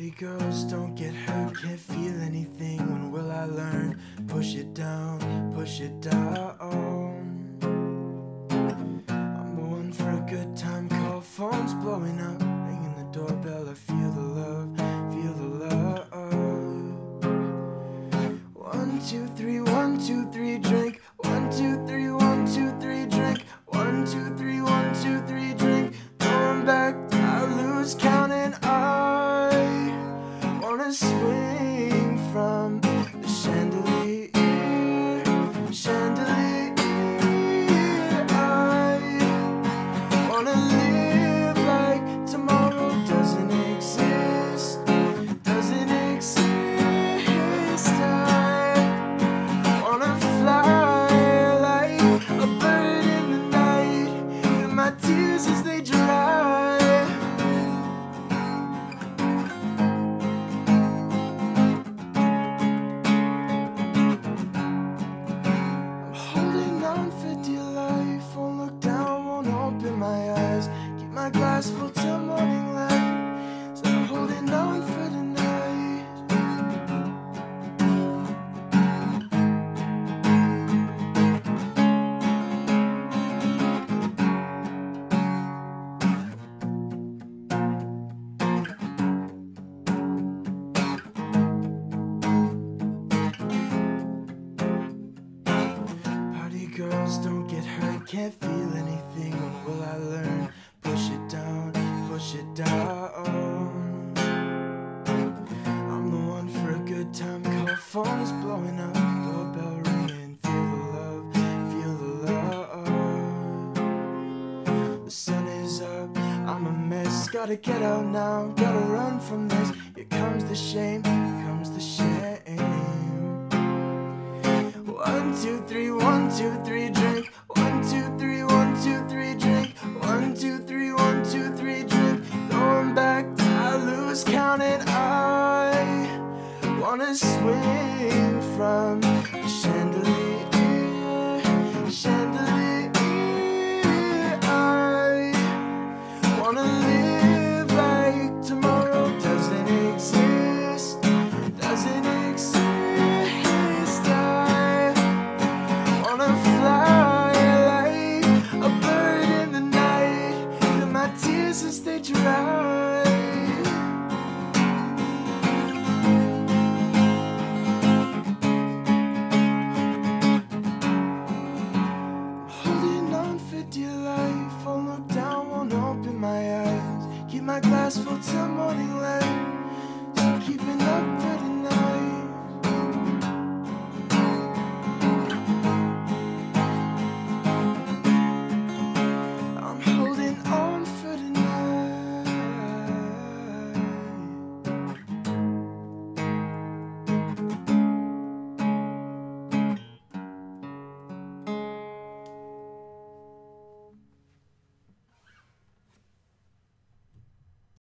Party girls don't get hurt, can't feel anything. When will I learn? Push it down, push it down. Tears as they dry. I'm holding on for dear life. Won't look down, won't open my eyes. Keep my glass full girls don't get hurt, can't feel anything. When will I learn? Push it down, push it down. I'm the one for a good time, call phones blowing up, doorbell ringing. Feel the love, feel the love. The sun is up, I'm a mess. Gotta get out now, gotta run from this. Here comes the shame, here comes the shame. One, two, three, one, two, three, drink. One, two, three, one, two, three, drink. One, two, three, one, two, three, drink. Going back, I lose count and I wanna swing from the chandelier. On